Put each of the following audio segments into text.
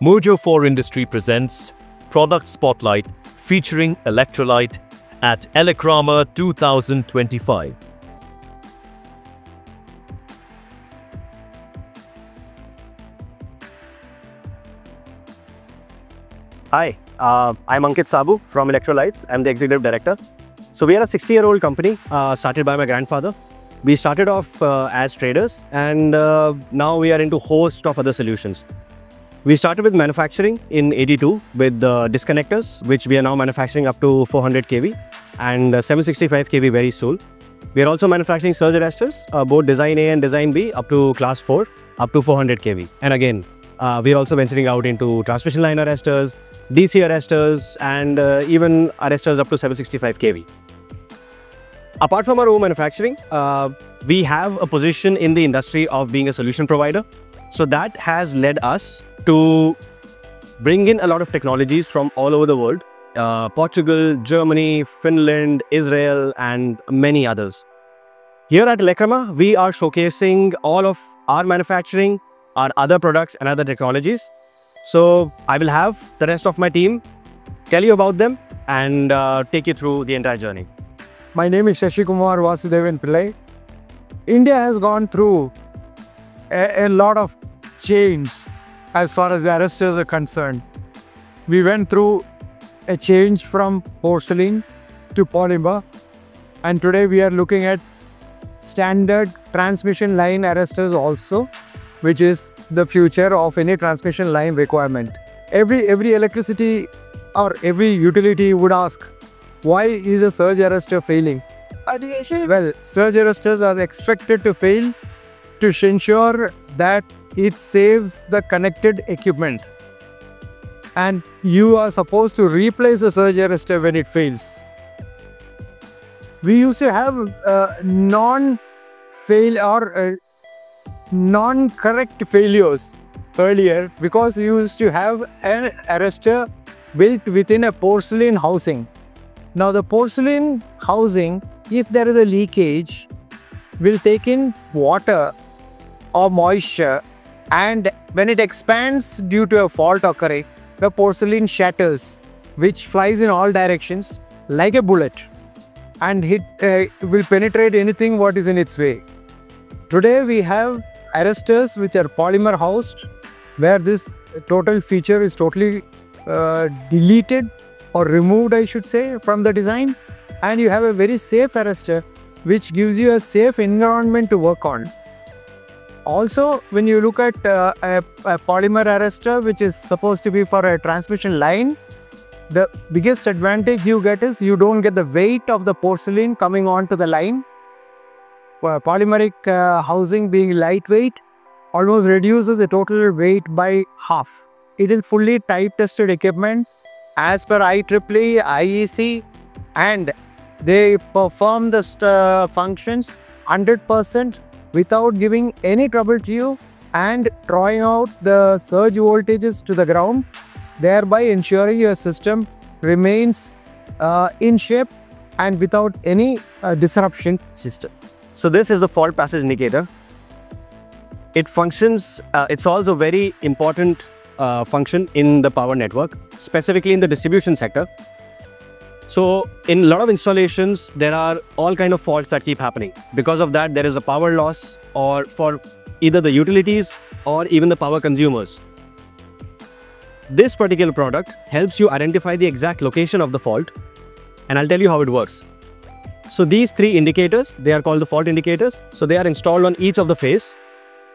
Mojo 4 Industry presents Product Spotlight featuring Elektrolites at Elecrama 2025. Hi, uh, I'm Ankit Saboo from Elektrolites. I'm the executive director. So we are a 60-year-old company uh, started by my grandfather. We started off uh, as traders and uh, now we are into host of other solutions. We started with manufacturing in 82 with uh, disconnectors, which we are now manufacturing up to 400 kV and uh, 765 kV very soon. We are also manufacturing surge arresters, uh, both design A and design B up to class 4, up to 400 kV. And again, uh, we are also venturing out into transmission line arresters, DC arresters and uh, even arresters up to 765 kV. Apart from our own manufacturing, uh, we have a position in the industry of being a solution provider. So that has led us to bring in a lot of technologies from all over the world. Uh, Portugal, Germany, Finland, Israel and many others. Here at Elecrama, we are showcasing all of our manufacturing, our other products and other technologies. So I will have the rest of my team tell you about them and uh, take you through the entire journey. My name is Shashi Kumar Vasudevan Pillai. India has gone through a, a lot of change as far as the arresters are concerned. We went through a change from porcelain to polymer and today we are looking at standard transmission line arresters also which is the future of any transmission line requirement. Every, every electricity or every utility would ask, why is a surge arrestor failing? Well, surge arresters are expected to fail to ensure that it saves the connected equipment. And you are supposed to replace the surge arrestor when it fails. We used to have uh, non-fail or uh, non-correct failures earlier because we used to have an arrestor built within a porcelain housing. Now the porcelain housing, if there is a leakage, will take in water or moisture and when it expands due to a fault occurring, the porcelain shatters which flies in all directions like a bullet and it uh, will penetrate anything what is in its way. Today we have arresters which are polymer housed where this total feature is totally uh, deleted or removed I should say from the design and you have a very safe arrestor which gives you a safe environment to work on. Also when you look at uh, a, a polymer arrestor which is supposed to be for a transmission line the biggest advantage you get is you don't get the weight of the porcelain coming onto the line polymeric uh, housing being lightweight almost reduces the total weight by half. It is fully type tested equipment as per IEEE, IEC and they perform the uh, functions 100% without giving any trouble to you and drawing out the surge voltages to the ground thereby ensuring your system remains uh, in shape and without any uh, disruption system. So this is the fault passage indicator. It functions, uh, it solves a very important uh, function in the power network, specifically in the distribution sector. So in a lot of installations, there are all kind of faults that keep happening. Because of that, there is a power loss or for either the utilities or even the power consumers. This particular product helps you identify the exact location of the fault and I'll tell you how it works. So these three indicators, they are called the fault indicators. So they are installed on each of the phase.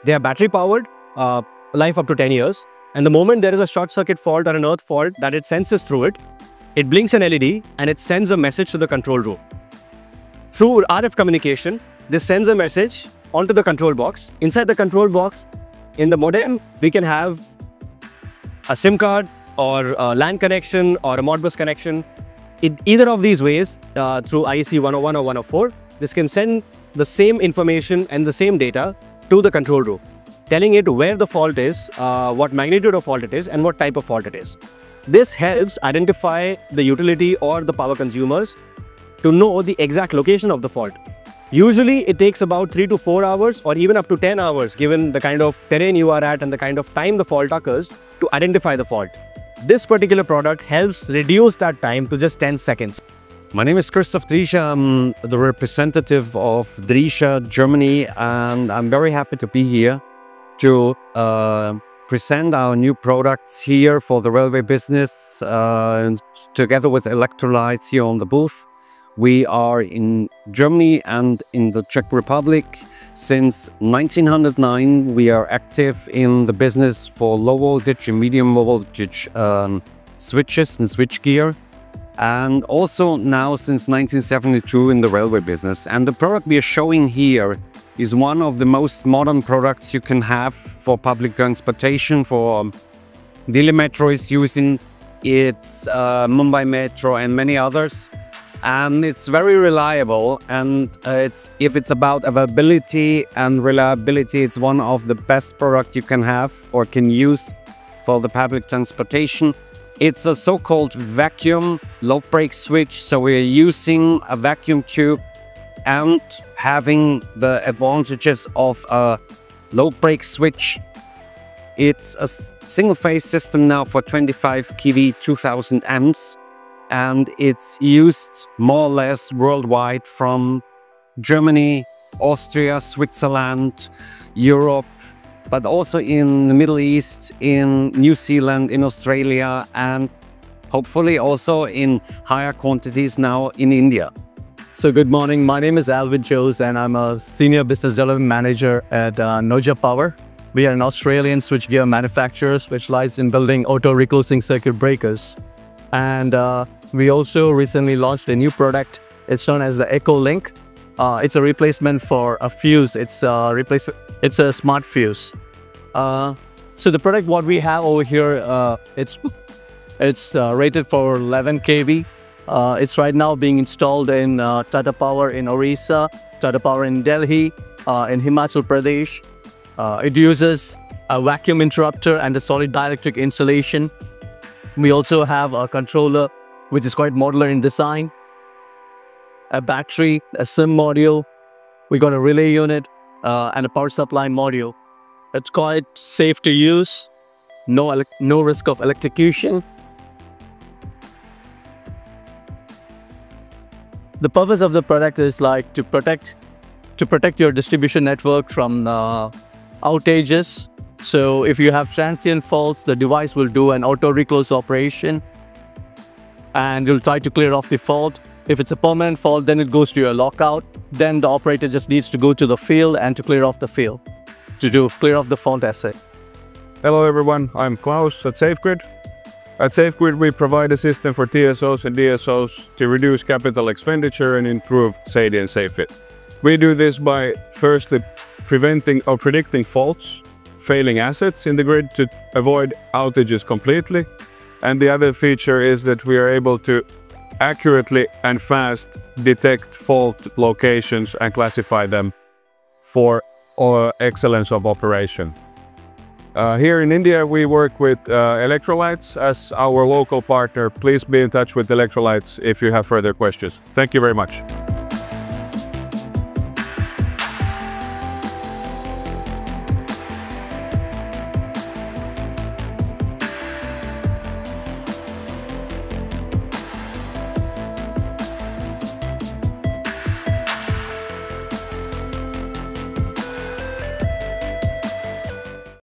They are battery powered, uh, life up to 10 years. And the moment there is a short circuit fault or an earth fault that it senses through it, it blinks an LED and it sends a message to the control room. Through RF communication, this sends a message onto the control box. Inside the control box, in the modem, we can have a SIM card or a LAN connection or a Modbus connection in either of these ways, uh, through IEC 101 or 104, this can send the same information and the same data to the control room, telling it where the fault is, uh, what magnitude of fault it is, and what type of fault it is. This helps identify the utility or the power consumers to know the exact location of the fault. Usually it takes about 3 to 4 hours or even up to 10 hours given the kind of terrain you are at and the kind of time the fault occurs to identify the fault. This particular product helps reduce that time to just 10 seconds. My name is Christoph Driescher. I'm the representative of Driescher, Germany, and I'm very happy to be here to uh, present our new products here for the railway business uh, together with Elektrolites here on the booth. We are in Germany and in the Czech Republic. Since 1909, we are active in the business for low voltage and medium voltage um, switches and switchgear. And also now since 1972 in the railway business. And the product we are showing here is one of the most modern products you can have for public transportation, for um, Delhi Metro is using it's uh, Mumbai Metro and many others and it's very reliable and uh, it's if it's about availability and reliability it's one of the best products you can have or can use for the public transportation it's a so-called vacuum load break switch so we're using a vacuum tube and having the advantages of a load break switch. It's a single phase system now for 25 kV 2000 amps and it's used more or less worldwide from Germany, Austria, Switzerland, Europe, but also in the Middle East, in New Zealand, in Australia, and hopefully also in higher quantities now in India. So good morning, my name is Alvin Joes and I'm a Senior Business Development Manager at uh, Noja Power. We are an Australian switchgear manufacturer specialized in building auto reclosing circuit breakers. And uh, we also recently launched a new product. It's known as the EcoLink. Uh, it's a replacement for a fuse. It's a replacement. It's a smart fuse. Uh, so the product what we have over here, uh, it's it's uh, rated for 11 kV. Uh, it's right now being installed in uh, Tata Power in Orissa, Tata Power in Delhi, in Himachal Pradesh. it uses a vacuum interrupter and a solid dielectric insulation. We also have a controller which is quite modular in design. A battery, a SIM module, we got a relay unit, uh, and a power supply module. It's quite safe to use, no, no risk of electrocution. The purpose of the product is like to protect to protect your distribution network from uh, outages. So if you have transient faults, the device will do an auto reclose operation and you'll try to clear off the fault. If it's a permanent fault, then it goes to your lockout. Then the operator just needs to go to the field and to clear off the field, to do clear off the fault assay. Hello everyone, I'm Klaus at SafeGrid. At SafeGrid, we provide a system for TSOs and DSOs to reduce capital expenditure and improve safety and SafeFit. We do this by firstly preventing or predicting faults, failing assets in the grid to avoid outages completely, and the other feature is that we are able to accurately and fast detect fault locations and classify them for uh, excellence of operation. Uh, here in India, we work with uh, Elektrolites as our local partner. Please be in touch with Elektrolites if you have further questions. Thank you very much.